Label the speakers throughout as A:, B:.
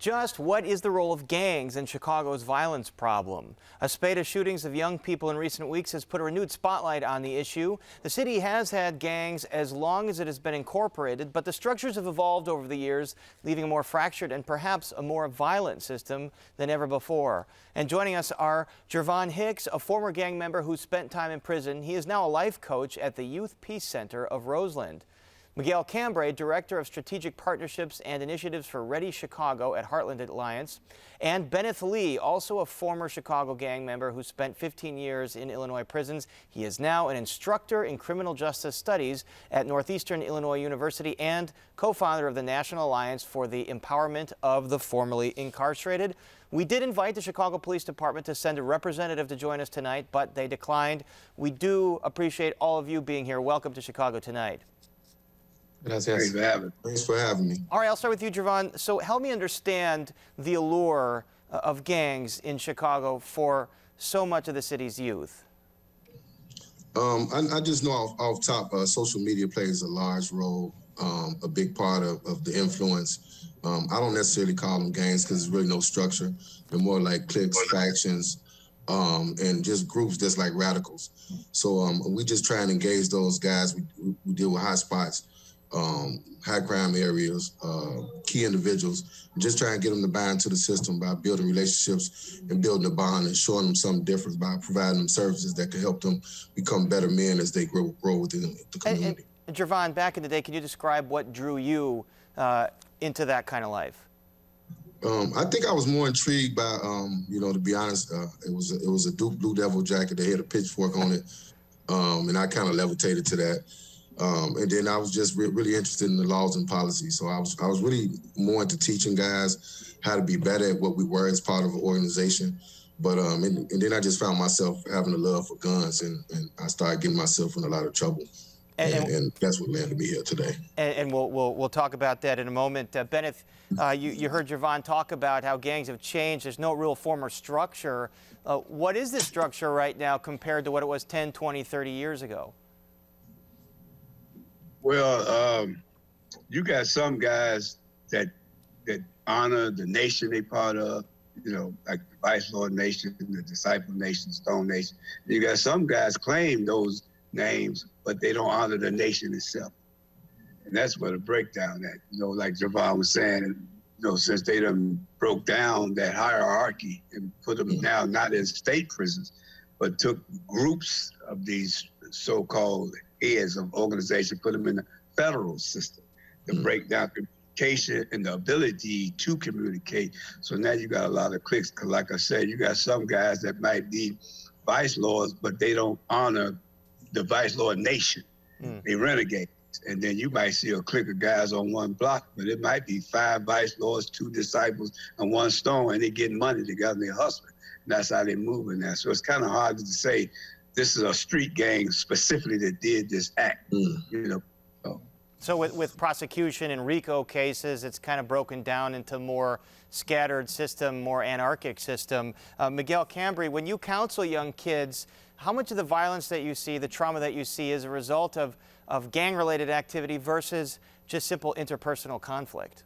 A: Just what is the role of gangs in Chicago's violence problem? A spate of shootings of young people in recent weeks has put a renewed spotlight on the issue. The city has had gangs as long as it has been incorporated, but the structures have evolved over the years, leaving a more fractured and perhaps a more violent system than ever before. And joining us are Jervon Hicks, a former gang member who spent time in prison. He is now a life coach at the Youth Peace Center of Roseland. Miguel Cambray, Director of Strategic Partnerships and Initiatives for READI Chicago at Heartland Alliance, and Benneth Lee, also a former Chicago gang member who spent 15 years in Illinois prisons. He is now an instructor in criminal justice studies at Northeastern Illinois University and co-founder of the National Alliance for the Empowerment of the Formerly Incarcerated. We did invite the Chicago Police Department to send a representative to join us tonight, but they declined. We do appreciate all of you being here. Welcome to Chicago tonight.
B: Gracias. Thanks for having, Thanks for having me.
A: All right, I'll start with you, Jervon. So help me understand the allure uh, of gangs in Chicago for so much of the city's youth.
B: Um, I, I, just know off, off top, uh, social media plays a large role, um, a big part of, of the influence. Um, I don't necessarily call them gangs because there's really no structure. They're more like cliques, factions, um, and just groups that's like radicals. So um, we just try and engage those guys. We, we, we deal with hot spots um, high crime areas, uh, key individuals, just try and get them to buy into the system by building relationships and building a bond and showing them some difference by providing them services that can help them become better men as they grow, grow within the community. And,
A: and Jervon, back in the day, can you describe what drew you uh, into that kind of life?
B: Um, I think I was more intrigued by, um, you know, to be honest, uh, it was a, it was a Duke Blue Devil jacket that had a pitchfork on it, um, and I kind of levitated to that. Um, and then I was just re- really interested in the laws and policies. So I was I was really more into teaching guys how to be better at what we were as part of an organization. But um, and, and then I just found myself having a love for guns, and, and I started getting myself in a lot of trouble. And, and, and, that's what landed me here today.
A: And, and, we'll, we'll, we'll talk about that in a moment. Uh, Benneth, uh, you, you heard Jervon talk about how gangs have changed. There's no real form or structure. Uh, what is this structure right now compared to what it was 10, 20, 30 years ago?
C: Well, um, you got some guys that that honor the nation they part of, you know, like the Vice Lord Nation, the Disciple Nation, Stone Nation. You got some guys claim those names, but they don't honor the nation itself. And that's where the breakdown at. You know, like Javon was saying, you know, since they done broke down that hierarchy and put them mm-hmm. now not in state prisons, but took groups of these so-called heads of organization, put them in the federal system to mm. break down communication and the ability to communicate. So now you got a lot of cliques. Cause like I said, you got some guys that might be vice lords, but they don't honor the vice lord nation. Mm. They renegade. And then you might see a clique of guys on one block, but it might be five vice lords, two disciples, and one stone, and they getting money together and they hustling. And that's how they moving now. So it's kind of hard to say this is a street gang specifically that did this act. Mm. You know. So.
A: so with, with prosecution and RICO cases, it's kind of broken down into more scattered system, more anarchic system. Uh, Miguel Cambray, when you counsel young kids, how much of the violence that you see, the trauma that you see, is a result of, of gang-related activity versus just simple interpersonal conflict?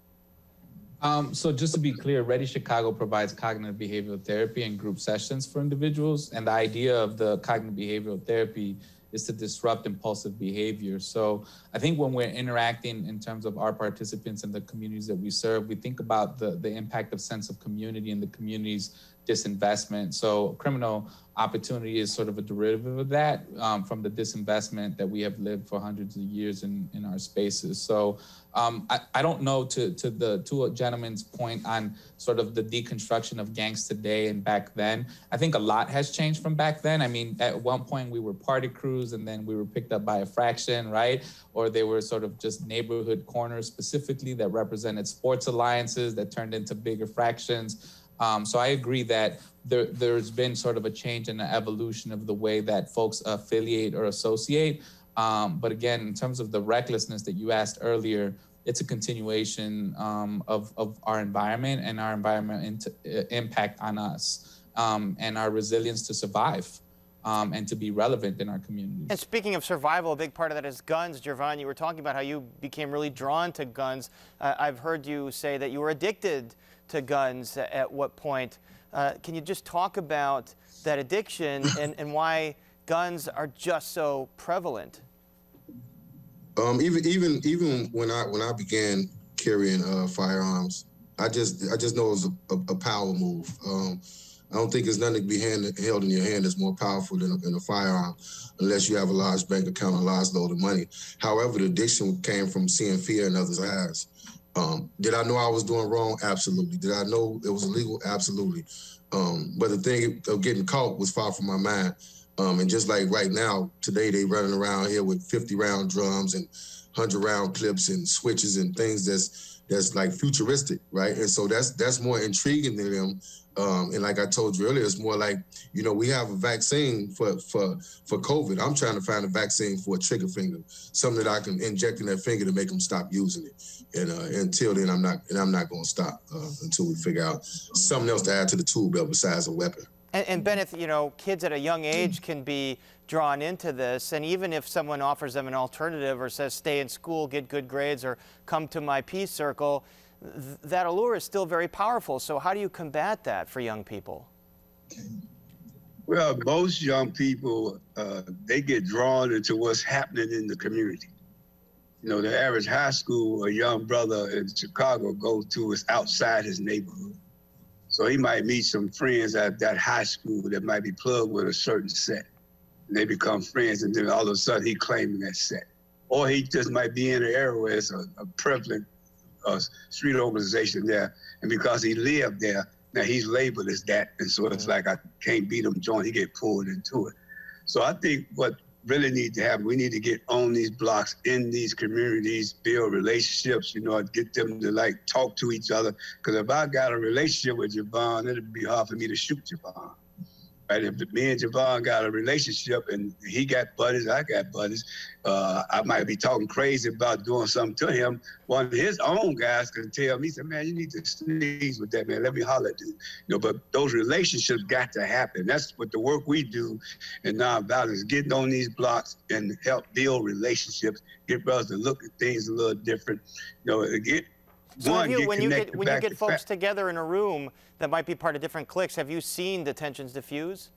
D: Um, so just to be clear, READI Chicago provides cognitive behavioral therapy and group sessions for individuals. And the idea of the cognitive behavioral therapy is to disrupt impulsive behavior. So I think when we're interacting in terms of our participants and the communities that we serve, we think about the, the impact of sense of community and the community's disinvestment. So criminal opportunity is sort of a derivative of that um, from the disinvestment that we have lived for hundreds of years in, in our spaces. So um, I, I don't know to, to the two gentlemen's point on sort of the deconstruction of gangs today and back then. I think a lot has changed from back then. I mean, at one point we were party crews and then we were picked up by a fraction, right? Or they were sort of just neighborhood corners specifically that represented sports alliances that turned into bigger fractions. Um, so I agree that there, there's been sort of a change in the evolution of the way that folks affiliate or associate. Um, but again, in terms of the recklessness that you asked earlier, it's a continuation um, of, of our environment and our environment uh, impact on us um, and our resilience to survive. um, and to be relevant in our communities.
A: And speaking of survival, a big part of that is guns. Jervon, you were talking about how you became really drawn to guns. Uh, I've heard you say that you were addicted to guns at what point. Uh, can you just talk about that addiction and, and why guns are just so prevalent?
B: Um, even even even when I when I began carrying uh, firearms, I just I just know it was a, a, a power move. Um, I don't think there's nothing to be hand, held in your hand that's more powerful than a, than a, firearm, unless you have a large bank account, a large load of money. However, the addiction came from seeing fear in others' eyes. Um, did I know I was doing wrong? Absolutely. Did I know it was illegal? Absolutely. Um, but the thing of getting caught was far from my mind. Um, and just like right now, today they running around here with 50 round drums and 100 round clips and switches and things that's that's like futuristic, right? And so that's that's more intriguing to them. Um, and like I told you earlier, it's more like you know we have a vaccine for for for COVID. I'm trying to find a vaccine for a trigger finger, something that I can inject in that finger to make them stop using it. And uh, until then, I'm not and I'm not going to stop uh, until we figure out something else to add to the tool belt besides a weapon.
A: And, and Benneth, you know, kids at a young age can be drawn into this, and even if someone offers them an alternative or says stay in school, get good grades, or come to my peace circle, th that allure is still very powerful. So how do you combat that for young people?
C: Well, most young people, uh, they get drawn into what's happening in the community. You know, the average high school a young brother in Chicago goes to is outside his neighborhood. So he might meet some friends at that high school that might be plugged with a certain set. And they become friends, and then all of a sudden he claiming that set. Or he just might be in an area where it's a, a prevalent uh, street organization there. And because he lived there, now he's labeled as that. And so it's like, I can't beat him joint. He get pulled into it. So I think what really need to happen. We need to get on these blocks in these communities, build relationships, you know, get them to like talk to each other. Because if I got a relationship with Jervon, it'd be hard for me to shoot Jervon. Right? If me and Javon got a relationship and he got buddies, I got buddies, uh, I might be talking crazy about doing something to him. One of his own guys can tell me, said, man, you need to sneeze with that, man. Let me holler at you. You know, but those relationships got to happen. That's what the work we do in nonviolence, getting on these blocks and help build relationships, get brothers to look at things a little different. You know, get
A: so One, you, when you get when you get folks back. together in a room that might be part of different cliques, have you seen the tensions diffuse?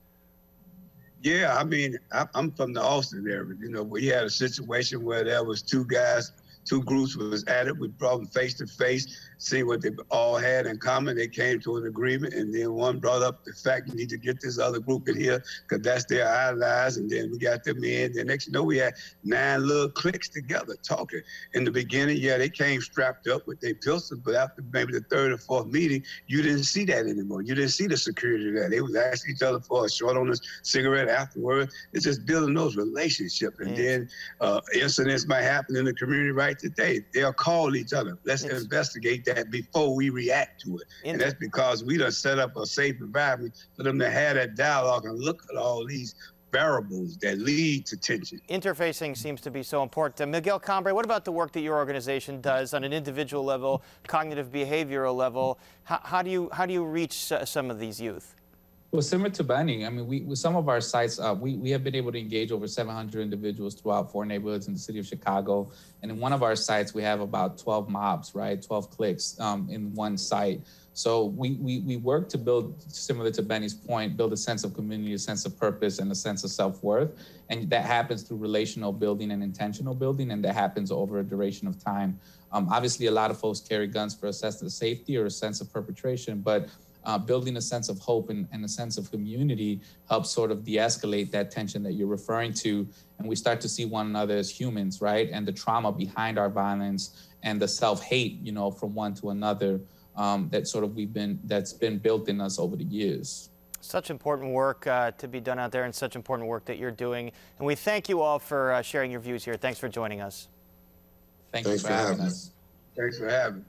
C: Yeah, I mean, I'm from the Austin area. You know, we had a situation where there was two guys two groups was at it. We brought them face to face, see what they all had in common. They came to an agreement, and then one brought up the fact you need to get this other group in here because that's their allies. And then we got them in. The next you know, we had nine little cliques together talking. In the beginning, yeah, they came strapped up with their pistols, but after maybe the third or fourth meeting, you didn't see that anymore. You didn't see the security there. They was asking each other for a short on a cigarette afterwards. It's just building those relationships. And then uh, incidents might happen in the community right today. They'll call each other. Let's it's, investigate that before we react to it. And that's because we done set up a safe environment for them to have that dialogue and look at all these variables that lead to tension.
A: Interfacing seems to be so important. Uh, Miguel Cambray, what about the work that your organization does on an individual level, cognitive behavioral level? How, how do you how do you reach uh, some of these youth?
D: Well, similar to Benny, I mean, we with some of our sites, uh, we we have been able to engage over 700 individuals throughout four neighborhoods in the city of Chicago, and in one of our sites, we have about 12 mobs, right, 12 cliques um, in one site. So we, we we work to build, similar to Benny's point, build a sense of community, a sense of purpose, and a sense of self worth, and that happens through relational building and intentional building, and that happens over a duration of time. Um, obviously, a lot of folks carry guns for a sense of safety or a sense of perpetration, but uh, building a sense of hope and, and, a sense of community helps sort of de-escalate that tension that you're referring to. And we start to see one another as humans right? And the trauma behind our violence and the self-hate you know from one to another um, that sort of we've been that's been built in us over the years.
A: Such important work uh, to be done out there and such important work that you're doing. And we thank you all for uh, sharing your views here. Thanks for joining us.
D: Thank Thanks you for, for having us. us.
C: Thanks for having